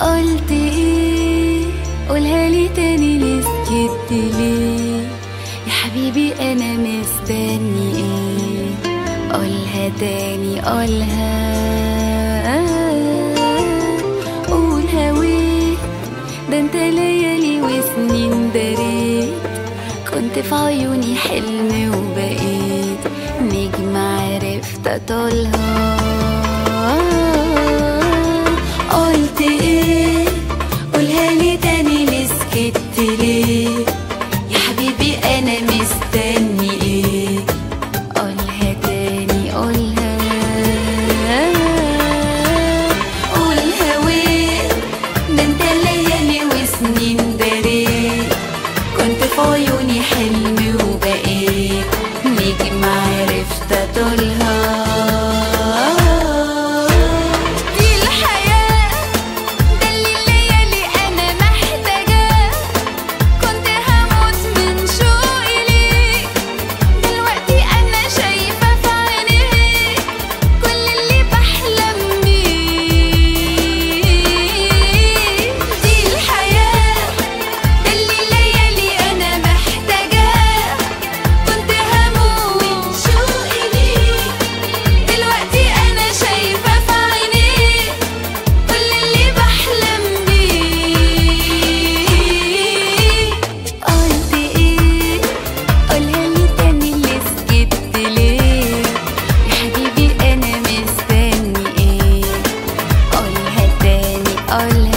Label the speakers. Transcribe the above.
Speaker 1: قلت إيه؟ قولها لي تاني ليه سكت ليه؟ يا حبيبي أنا مستني إيه؟ قولها تاني قولها. قول هويت ده أنت ليالي وسنين دريت. كنت في عيوني حلم وبقيت. نجم عرفت أطولها. يا حبيبي أنا مستني إيه قولها تاني قولها. قولها وين أنت ليالي وسنين كنت في عيوني حلم وبقيت. نجم عرفت اطولها حبيبي